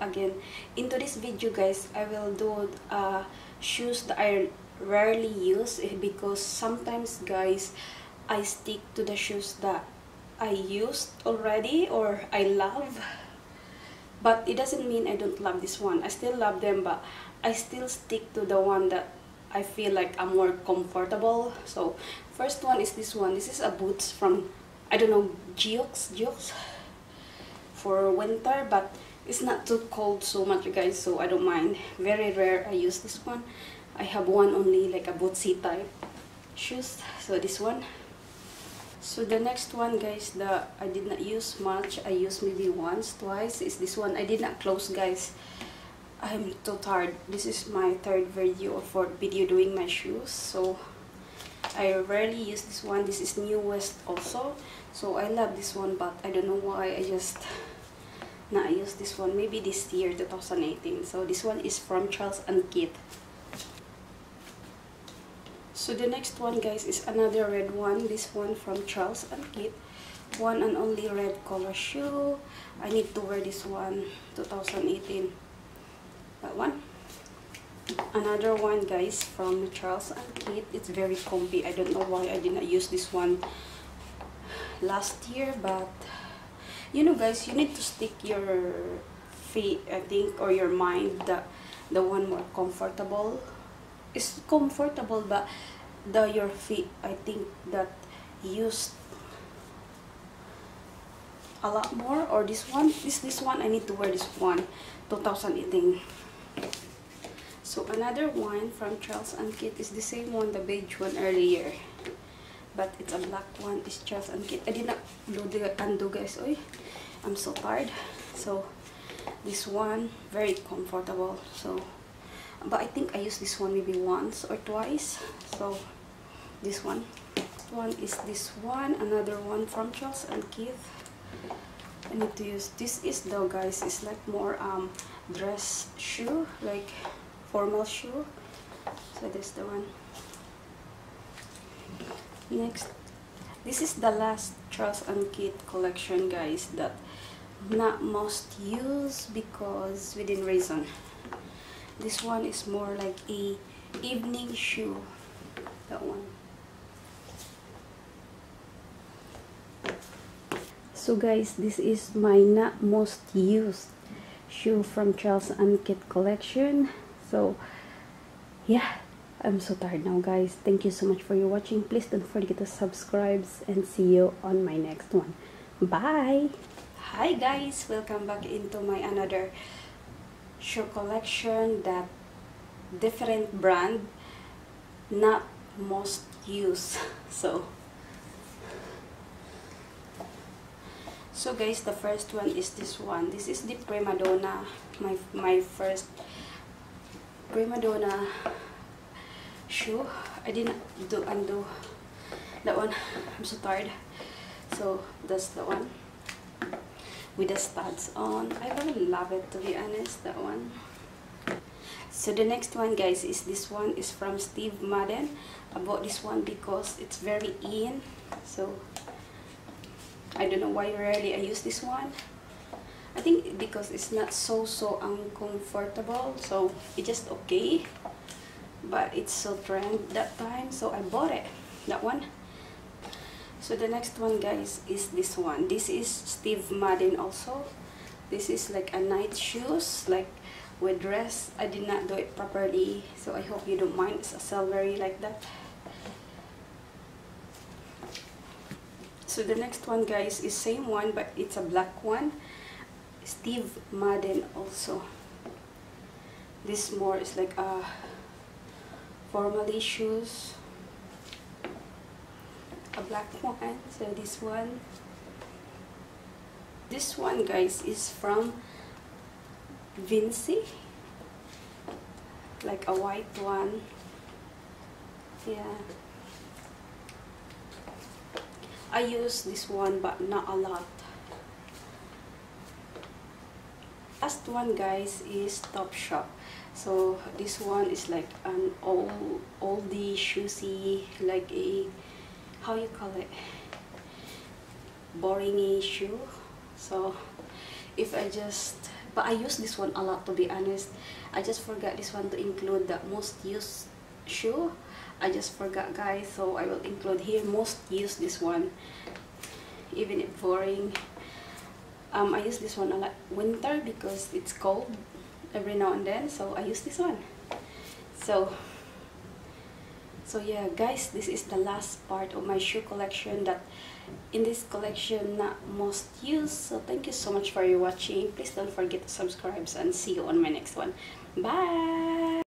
again. Into this video guys I will do uh, shoes that I rarely use eh, because sometimes guys I stick to the shoes that I used already or I love. But it doesn't mean I don't love this one. I still love them but I still stick to the one that I feel like I'm more comfortable. So first one is this one. This is a boots from I don't know Geox Geox? For winter but it's not too cold so much guys so I don't mind. Very rare I use this one. I have one only like a bootsy type shoes so this one. So the next one guys that I did not use much. I used maybe once twice is this one. I did not close guys. I'm too tired. This is my third video for video doing my shoes so I rarely use this one. This is newest also. So I love this one but I don't know why. I just not use this one. Maybe this year 2018 so this one is from Charles and Keith. So the next one guys is another red one. This one from Charles and Keith. One and only red color shoe. I need to wear this one 2018 that one. Another one guys from Charles and Keith. It's very comfy. I don't know why I did not use this one last year but you know guys you need to stick your feet I think or your mind the the one more comfortable. It's comfortable but the your feet I think that used a lot more or this one this this one I need to wear this one 2018 so another one from Charles and Kit is the same one the beige one earlier but it's a black one. It's Charles and Kit I did not do the undo guys. Oy, I'm so tired. So this one very comfortable. So but I think I used this one maybe once or twice. So this one. One is this one another one from Charles and Keith. I need to use this is though guys it's like more um dress shoe like formal shoe. So this the one next. This is the last Charles and Keith collection guys that not most use because within reason. This one is more like a evening shoe that one. So guys this is my not most used shoe from Charles and Kit collection. So yeah I'm so tired now guys. Thank you so much for your watching. Please don't forget to subscribe and see you on my next one. Bye. Hi guys. Welcome back into my another shoe collection that different brand not most used so so guys the first one is this one. This is the prima donna my my first prima donna shoe i didn't do undo that one. I'm so tired. So that's the one. With the studs on. I really love it to be honest that one. So the next one guys is this one. Is from steve madden. I bought this one because it's very in. So i don't know why rarely i use this one. I think because it's not so so uncomfortable. So it's just okay but it's so trend that time so i bought it that one. So the next one guys is this one. This is steve madden also. This is like a night shoes like with dress. I did not do it properly so i hope you don't mind. It's a silvery like that. So the next one guys is same one but it's a black one. Steve madden also. This more is like a formally shoes a black one so this one. This one guys is from Vinci. Like a white one. Yeah. I use this one but not a lot last one guys is Topshop so this one is like an old oldie shoesy like a how you call it? Boring shoe. So if I just but I use this one a lot to be honest. I just forgot this one to include the most used shoe. I just forgot guys so I will include here most used this one. Even if boring um, I use this one a lot winter because it's cold every now and then so I use this one. So so yeah guys this is the last part of my shoe collection that in this collection not most used so thank you so much for your watching. Please don't forget to subscribe and see you on my next one. Bye